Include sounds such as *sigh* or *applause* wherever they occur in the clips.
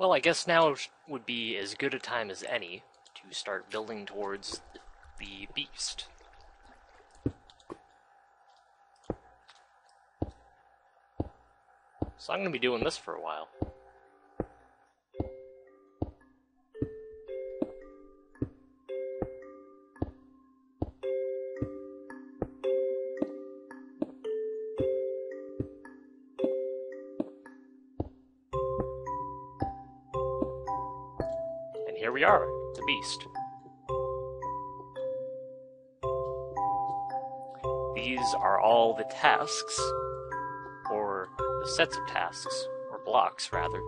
Well, I guess now would be as good a time as any to start building towards the beast. So I'm going to be doing this for a while. These are all the tasks, or the sets of tasks, or blocks rather,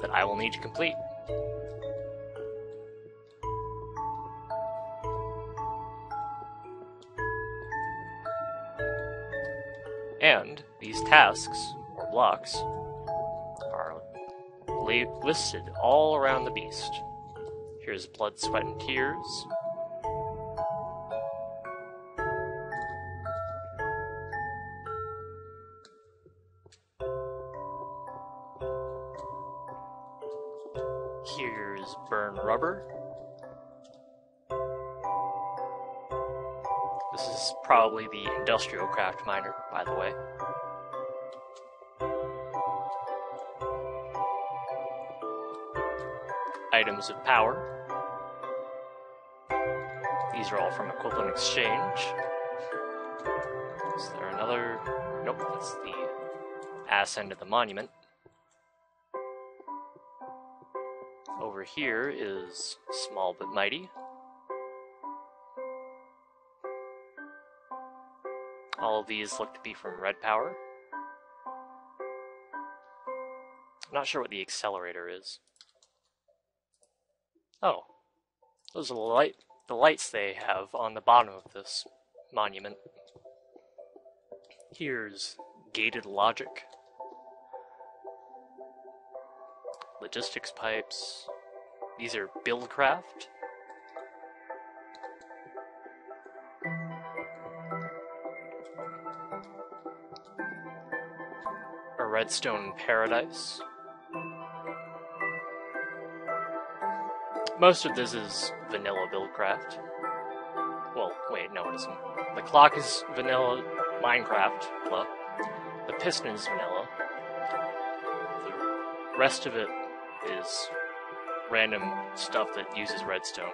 that I will need to complete. And these tasks, or blocks, are listed all around the beast. Here's blood, sweat, and tears. Burn rubber. This is probably the industrial craft miner, by the way. Items of power. These are all from equivalent exchange. Is there another? Nope, that's the ass end of the monument. Over here is small but mighty. All of these look to be from red power. I'm not sure what the accelerator is. Oh, those are the light the lights they have on the bottom of this monument. Here's gated logic. Logistics pipes. These are buildcraft. A redstone paradise. Most of this is vanilla buildcraft. Well, wait, no, it isn't. The clock is vanilla Minecraft. Well, the piston is vanilla. The rest of it is random stuff that uses redstone.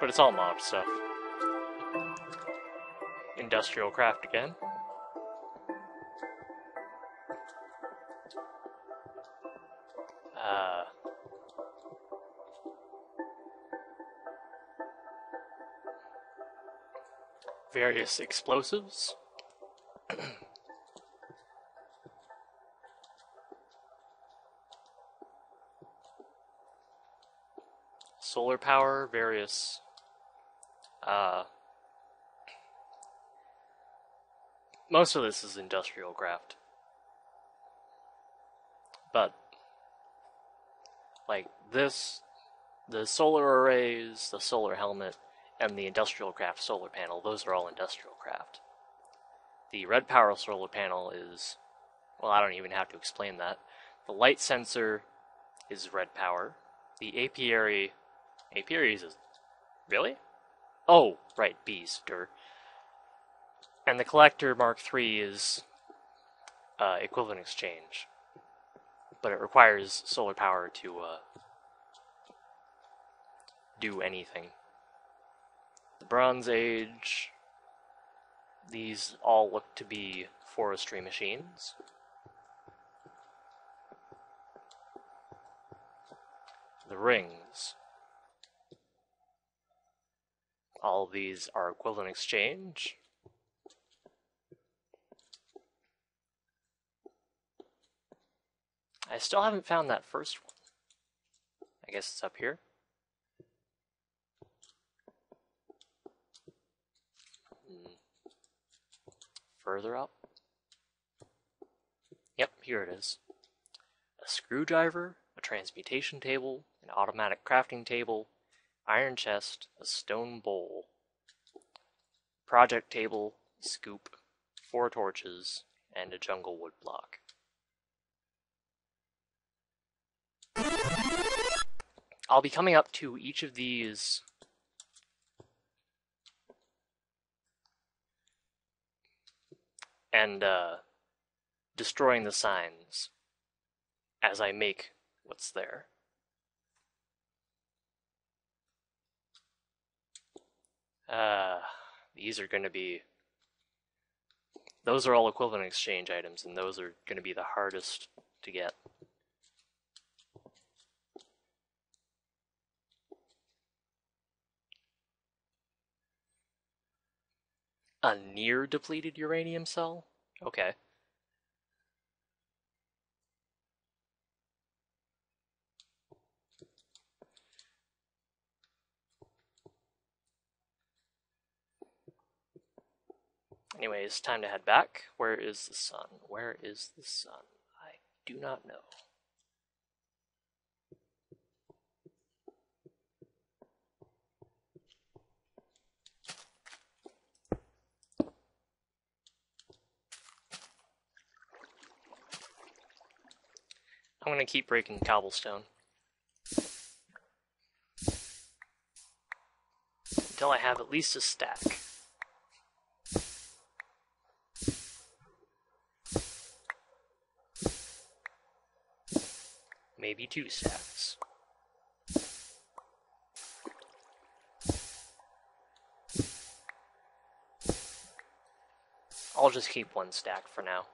But it's all mob stuff. Industrial craft again. Uh, various explosives. *clears throat* Solar power, various uh, most of this is industrial craft. But like this the solar arrays, the solar helmet, and the industrial craft solar panel, those are all industrial craft. The red power solar panel is, well, I don't even have to explain that. The light sensor is red power. The apiary, apiary is, really? Oh, right, bees, der. And the collector Mark III is uh, equivalent exchange, but it requires solar power to uh, do anything. The Bronze Age, these all look to be forestry machines. The rings. All these are equivalent exchange. I still haven't found that first one. I guess it's up here. Hmm. Further up. Yep, here it is. A screwdriver, a transmutation table, an automatic crafting table, Iron chest, a stone bowl. Project table, scoop, four torches, and a jungle wood block. I'll be coming up to each of these and uh, destroying the signs as I make what's there. Uh, these are going to be. Those are all equivalent exchange items, and those are going to be the hardest to get. A near depleted uranium cell? Okay. Anyways, time to head back. Where is the sun? Where is the sun? I do not know. I'm gonna keep breaking cobblestone. Until I have at least a stack. Maybe two stacks. I'll just keep one stack for now.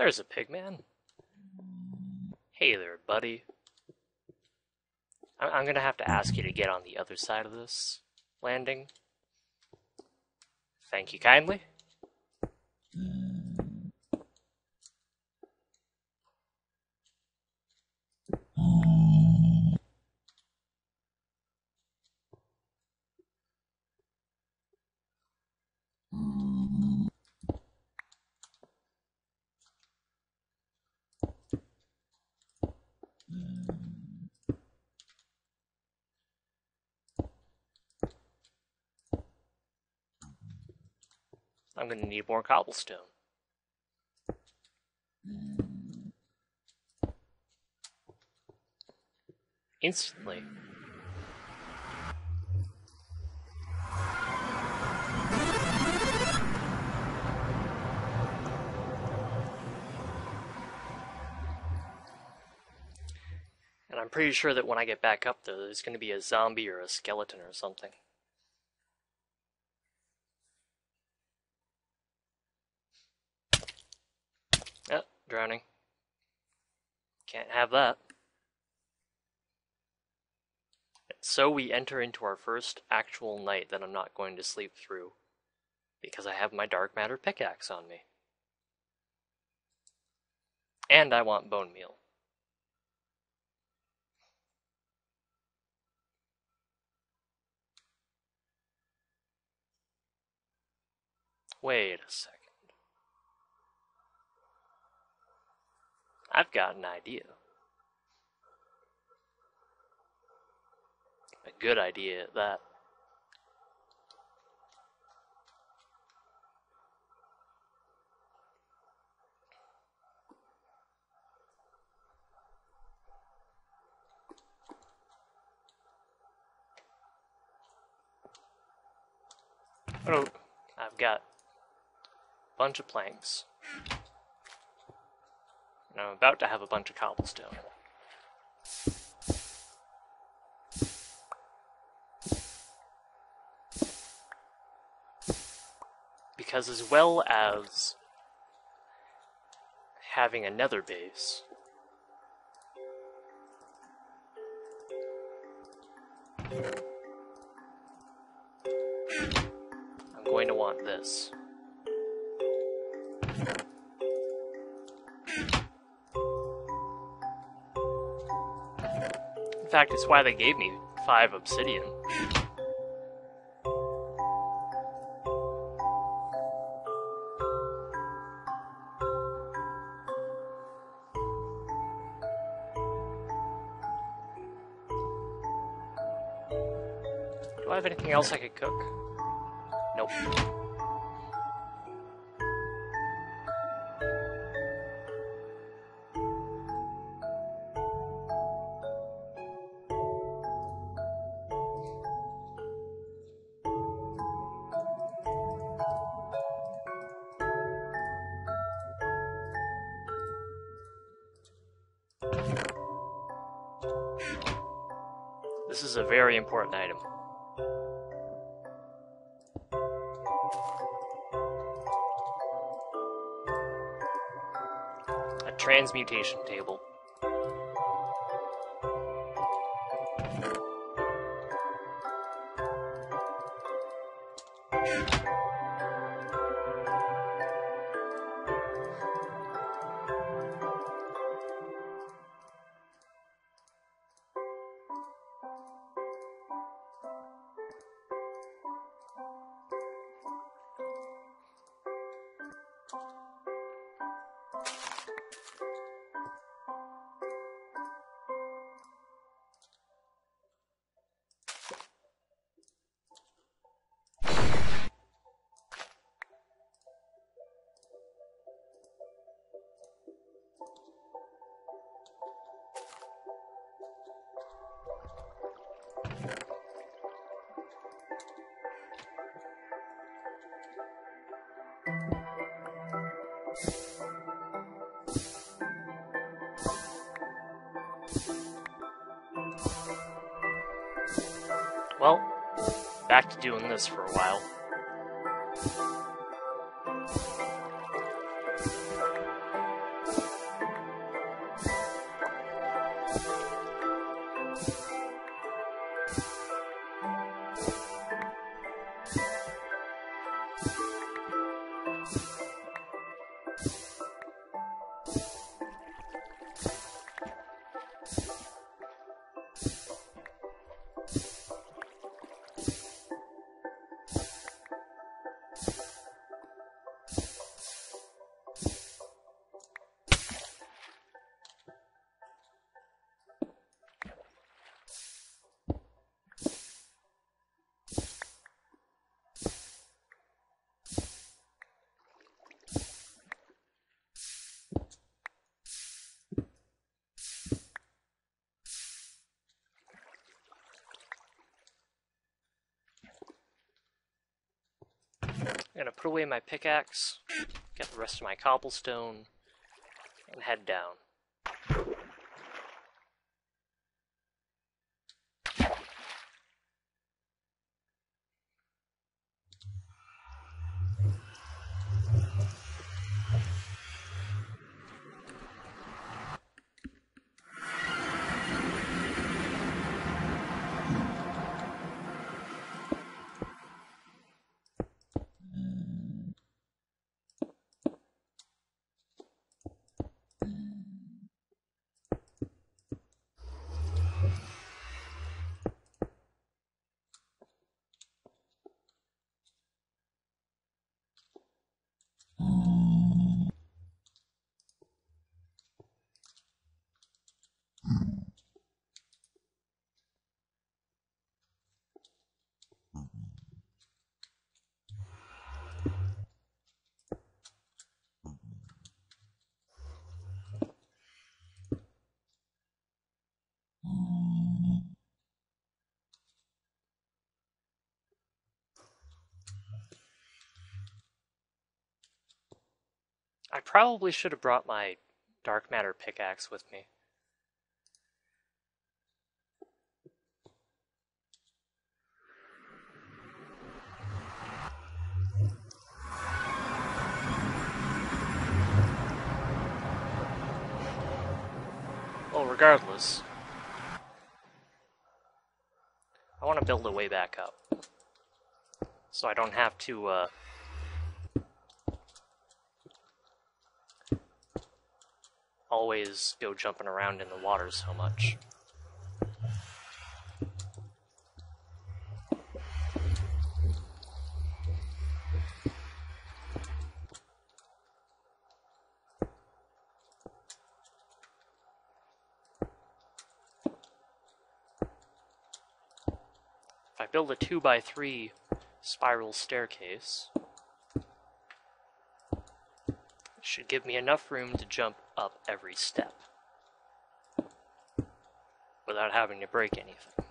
There's a pigman. Hey there, buddy. I'm gonna have to ask you to get on the other side of this landing. Thank you kindly. I'm going to need more cobblestone. Instantly. And I'm pretty sure that when I get back up there, there's going to be a zombie or a skeleton or something. Drowning. Can't have that. So we enter into our first actual night that I'm not going to sleep through because I have my dark matter pickaxe on me. And I want bone meal. Wait a second. I've got an idea. A good idea at that. Oh, I've got a bunch of planks. And I'm about to have a bunch of cobblestone. Because as well as having a nether base, I'm going to want this. Fact, it's why they gave me five obsidian. Do I have anything else I could cook? Nope. Is a very important item. A transmutation table. Well, back to doing this for a while. Gonna put away my pickaxe, get the rest of my cobblestone, and head down. I probably should have brought my dark matter pickaxe with me. Well, regardless, I want to build a way back up. So I don't have to, uh, always go jumping around in the water so much. If I build a 2 by 3 spiral staircase, it should give me enough room to jump up every step without having to break anything.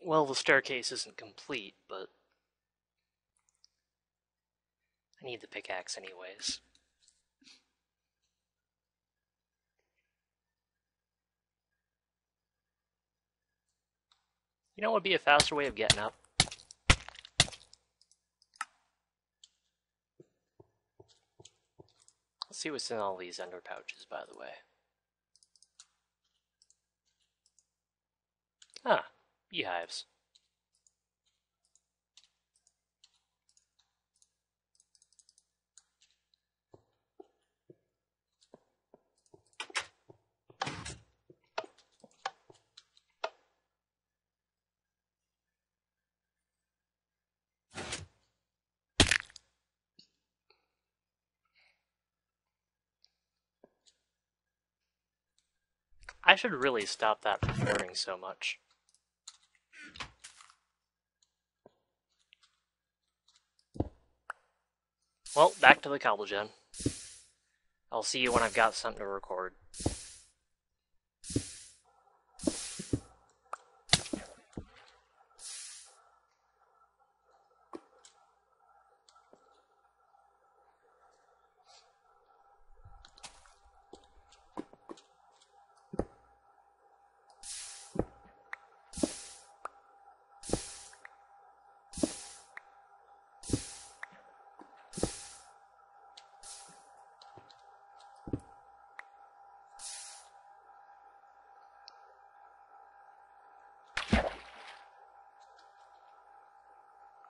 Well, the staircase isn't complete, but I need the pickaxe anyways. You know what would be a faster way of getting up? Let's see what's in all these ender pouches, by the way. Ah, beehives. I should really stop that burning so much. Well, back to the cobble gen. I'll see you when I've got something to record.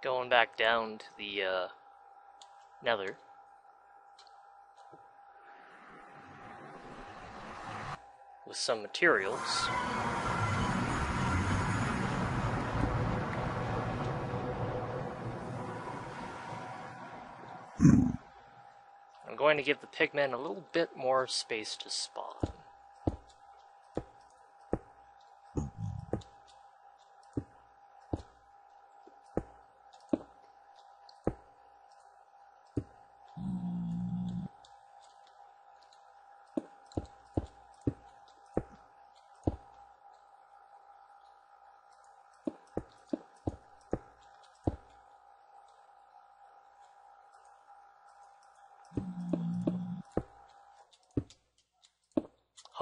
Going back down to the uh, nether. With some materials. I'm going to give the pigmen a little bit more space to spawn.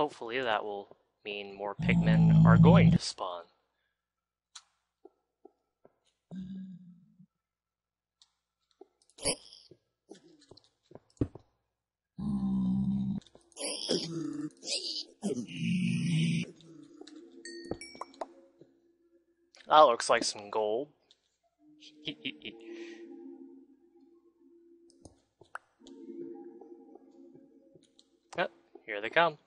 Hopefully that will mean more pigmen are going to spawn. That looks like some gold. *laughs* yep, here they come.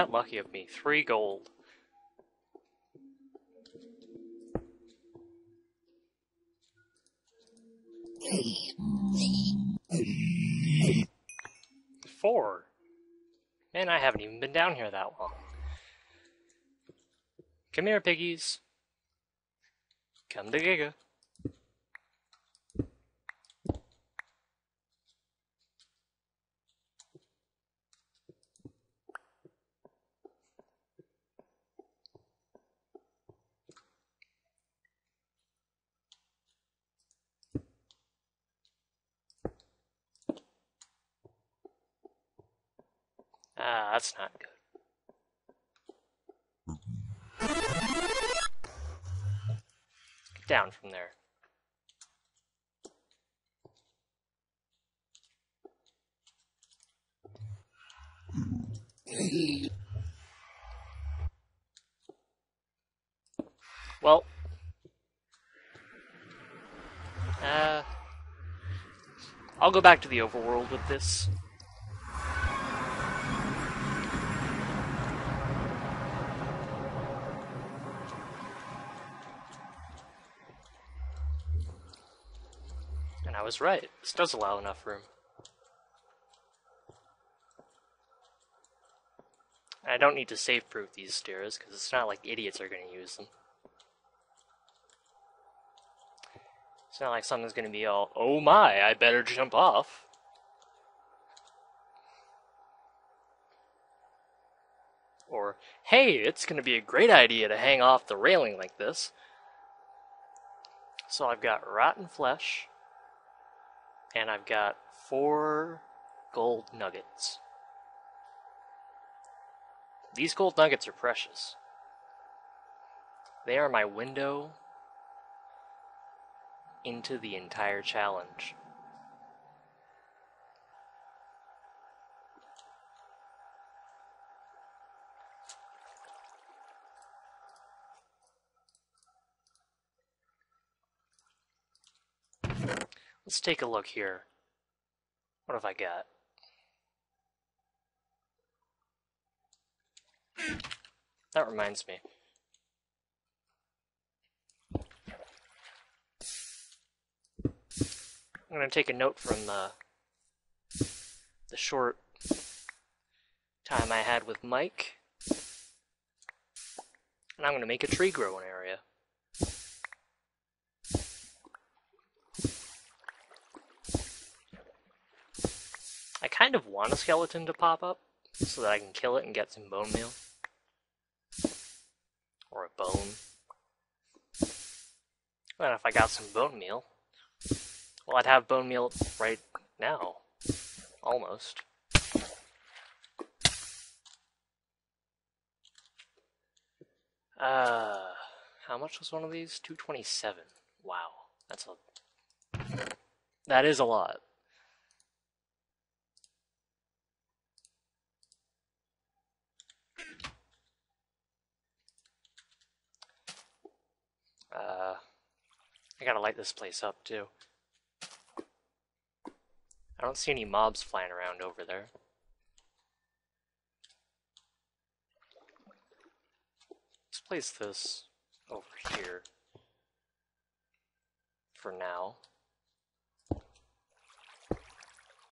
That lucky of me? Three gold. Four. Man, I haven't even been down here that long. Come here, piggies. Come to Giga. That's not good. Get down from there. Well, uh, I'll go back to the overworld with this. Right. This does allow enough room. I don't need to save proof these stairs, because it's not like idiots are going to use them. It's not like something's going to be all, oh my, I better jump off. Or, hey, it's going to be a great idea to hang off the railing like this. So I've got rotten flesh, and I've got four gold nuggets. These gold nuggets are precious. They are my window into the entire challenge. Let's take a look here. What have I got? That reminds me. I'm going to take a note from the, the short time I had with Mike. And I'm going to make a tree growing area. I kind of want a skeleton to pop up so that I can kill it and get some bone meal. Or a bone. And if I got some bone meal, well, I'd have bone meal right now. Almost. Uh, how much was one of these? 227. Wow. That's a. That is a lot. Uh, I gotta light this place up too. I don't see any mobs flying around over there. Let's place this over here for now.